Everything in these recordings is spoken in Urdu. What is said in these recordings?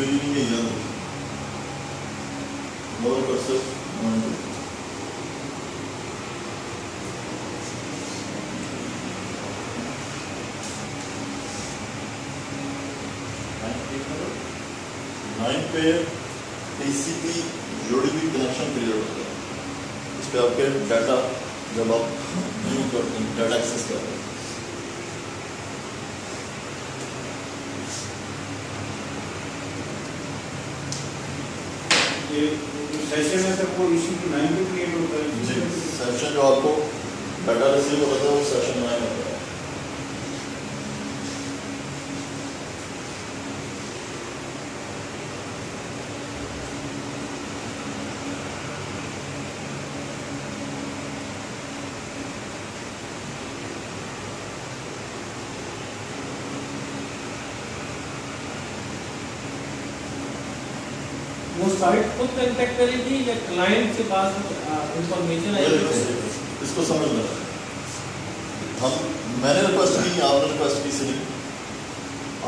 building a young, more versus nine پہ ٹی سی پی جوڑی ہوئی کنیکشن کریئر ہوتا ہے اس پہ آپ کے ڈیٹا جب آپ ڈیٹا ایکسیس کرتے ہیں سیشن میں سب کو کی ہوتا ہے جی، سیشن جو آپ کو بیٹا رسیو ہوتا ہے وہ سیشن نائن ہوتا ہے۔ وہ سائٹ خود کنٹیکٹ کری تھی یا کلائنٹ کے پاس انفارمیشن آئی اس کو سمجھ لگا ہم میں نے ریکویسٹ کی آپ نے ریکویسٹ کی سنی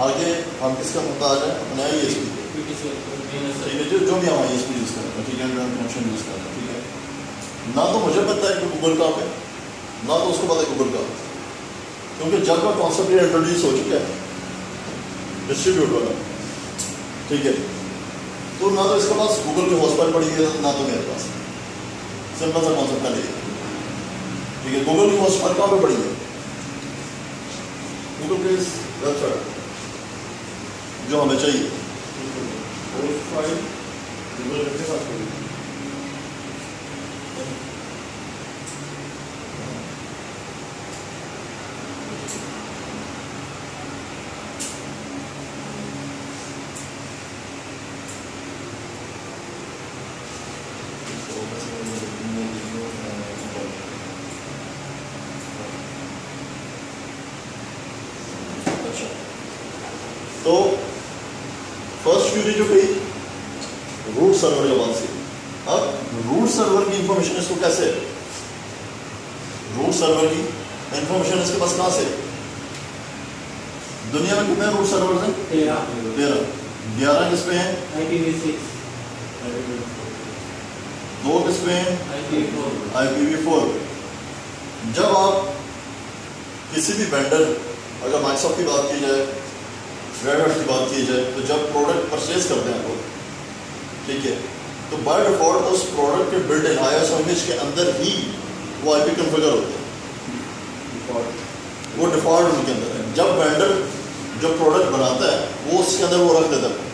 آگے ہم کس کا محتاج ہیں اپنا آئی ایس پی ٹھیک ہے جو بھی ہم آئی ایس پی یوز کریں گے ٹھیک ہے انٹرنیٹ کنیکشن یوز کریں گے ٹھیک ہے۔ نہ تو مجھے پتہ ہے کہ گوگل کا ہے نہ تو اس کو پتا ہے گوگل کا کیونکہ جب کا کانسیپٹ انٹروڈیوس ہو چکا ہے ڈسٹریبیوٹ والا ٹھیک ہے۔ تو نہ تو اس کے پاس گوگل کے ہوسٹ پر پڑی ہے، نہ تو میرے پاس۔ سمپل سا کانسیپٹ ہے ٹھیک ہے گوگل کے ہوسٹ پر کہاں پہ پڑی ہے؟ گوگل کے ویب سائٹ جو ہمیں چاہیے۔ اچھا۔ تو فرسٹ کیوری جو گئی روٹ سرور کے بعد سے۔ اب روٹ سرور کی انفارمیشن اس کو کیسے روٹ سرور کی انفارمیشن اس کے پاس کہاں سے دنیا میں کتنے روٹ سرور ہیں؟ تیرہ۔ گیارہ کس پہ ہیں؟ دو کس پہ ہیں؟ آئی پی وی فور جب آپ کسی بھی وینڈر اگر ہمارے سب کی بات کی جائے ڈرائیورس کی بات کی جائے، تو جب پروڈکٹ پرچیز کرتے ہیں لوگ ٹھیک ہے، تو بائی ڈیفالٹ اس پروڈکٹ کے built in I S image کے اندر ہی وہ آئی پی کنفیگر ہوتے ہیں وہ ڈیفالٹ ان کے اندر ہے۔ جب وینڈر جو پروڈکٹ بناتا ہے، وہ اس کے اندر وہ رکھ دیتا ہے۔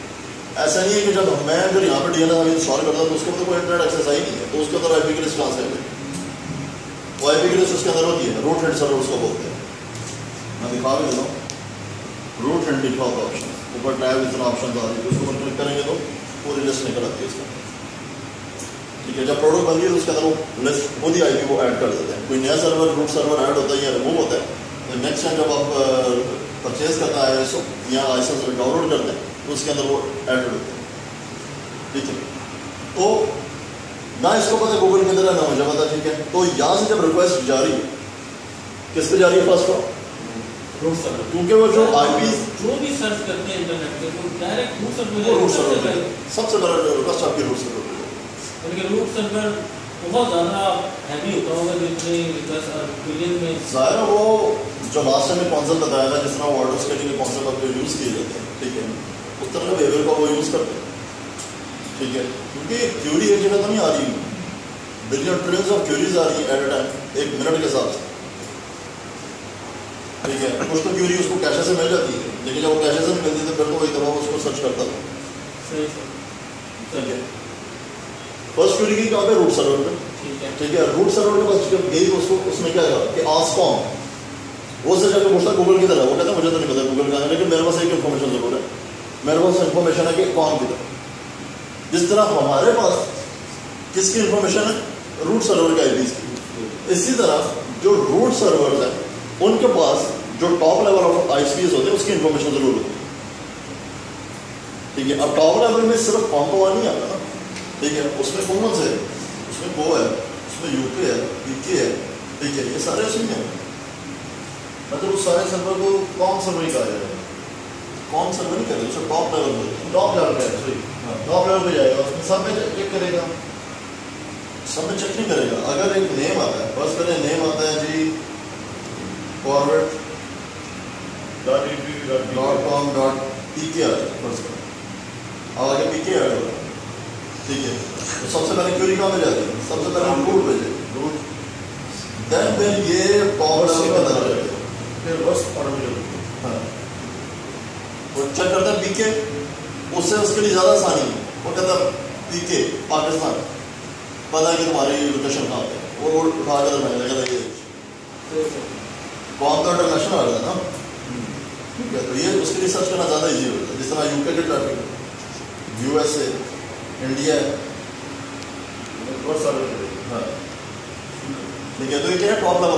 ایسا نہیں ہے کہ جب میں اگر یہاں پہ ڈی این ایس انسٹال کرتا ہوں، تو اس کے اندر کوئی انٹرنیٹ ایکسیس آئی نہیں ہے، تو اس کے اندر آئی پی کے لیے ٹرانسلیٹ وہ آئی پی کے لیے اس کے اندر ہوتی ہے روٹ ہیڈ سرور اس کو بولتے ہیں۔ میں دکھا بھی دیتا ہوں۔ روٹ اینڈ ڈیفالٹ ہوتا آپشن اوپر ٹائپ اتنا آپشن آ رہی ہے اس کو کلک کریں گے تو پوری لسٹ نکل آتی ہے اس کا ٹھیک ہے، جب پروڈکٹ بن گئی تو اس کے اندر وہ لسٹ خود ہی آئی پی وہ ایڈ کر دیتے ہیں۔ کوئی نیا سرور روٹ سرور ایڈ ہوتا ہے یا ریموو ہوتا ہے۔ تو نیکسٹ ٹائم جب آپ پرچیز کرتا ہے سو یا لائسنس ڈاؤن لوڈ کرتے ہیں، تو اس کے اندر وہ ایڈ ہوتے ہیں۔ ٹھیک ہے۔ تو نہ اس کو پتہ گوگل کے اندر ہے نہ مجھے پتہ ٹھیک ہے۔ تو یہاں سے جب ریکویسٹ جاری، کس پہ جاری ہے فرسٹ روٹ سرور کیونکہ وہ جو آئی پی جو بھی سرچ کرتے ہیں انٹرنیٹ پہ۔ وہ ڈائریکٹ روٹ سرور وہ روٹ سرور سب سے بڑا ریکویسٹ آپ کی روٹ سرور بلکہ روٹ سرور بہت زیادہ ہیوی ہوتا ہوگا جو اتنے جتنے بلین میں۔ ظاہر ہے وہ جو لاسٹ میں کانسیپٹ بتایا تھا جس طرح واٹر اسکیٹنگ کے کانسیپٹ آپ یوز کیے جاتے ہیں ٹھیک ہے؟ اس طرح کے بیویئر کا وہ یوز کرتے ہیں۔ ٹھیک ہے؟ کیونکہ تھیوری ایک جگہ تو نہیں آ رہی۔ بلین ٹریلز آف تھیوریز آ رہی ہیں ایٹ اے ٹائم ایک منٹ کے حساب سے۔ ٹھیک ہے۔ کچھ تو تھیوری اس کو کیشے سے مل جاتی؟ ہے لیکن جب وہ کیشے سے ملتی تو پھر تو وہی دفعہ اس کو سرچ کرتا تھا فرسٹ تھیوری کی کہاں پہ روٹ سرور پہ؟ ٹھیک ہے۔ روٹ سرور کے پاس جب گئی اس کو اس نے کیا کہا؟ کہ آس کام وہ سے جا کے پوچھتا گوگل کی طرح وہ کہتا مجھے تو نہیں پتا۔ گوگل کہاں لیکن میرے پاس ایک انفارمیشن ضرور ہے۔ میرے پاس انفارمیشن ہے کہ کون کی طرح جس طرح ہمارے پاس کس کی انفارمیشن ہے؟ روٹ سرور کی آئی پیز کی۔ اسی طرح جو روٹ سرور ہیں ان کے پاس جو top level of I C S ہوتے ہیں، اس کی انفارمیشن ضرور ہوتی ہے ٹھیک ہے، اب ٹاپ لیول میں صرف پمپ کو نہیں آتا نا۔ ٹھیک ہے، اس میں کومنس ہے، اس میں کو ہے، اس میں یو پی ہے پی کے ہے۔ ٹھیک ہے، یہ سارے اس میں ہیں۔ مطلب اس سارے سرور کو کون سرور نہیں کہا جائے گا؟ کون سرور نہیں کرے اسے ٹاپ لیول پہ ٹاپ لیول پہ سوری۔ ٹاپ لیول پہ جائے گا، اس میں سب میں چیک کرے گا؟ سب میں چیک نہیں کرے گا۔ اگر ایک نیم آتا ہے بس کریں نیم آتا ہے جی forward dot com dot P K آ جائے فرض کر آپ آگے پی کے ایڈ ہو ٹھیک ہے تو سب سے پہلے کیوری کہاں پہ جاتی ہے سب سے پہلے روٹ پہ جائے روٹ دین پہ یہ پاور سے پتہ چلے گا پھر بس پڑھ ہاں وہ چیک کرتا ہے پی کے اس سے اس کے لیے زیادہ آسانی ہے وہ کہتا ہے پی کے پاکستان پتا ہے کہ تمہاری لوکیشن کہاں پہ وہ روڈ اٹھا کر بھیج دے گا یہ کام کا ڈونیشن آ رہا ہے نا ٹھیک ہے تو یہ اس کے لیے سرچ کرنا زیادہ ایزی ہوتا ہے جس طرح یو کے کے traffic U S A India بہت سارے ہاں۔ ٹھیک ہے تو یہ کیا ہے لیول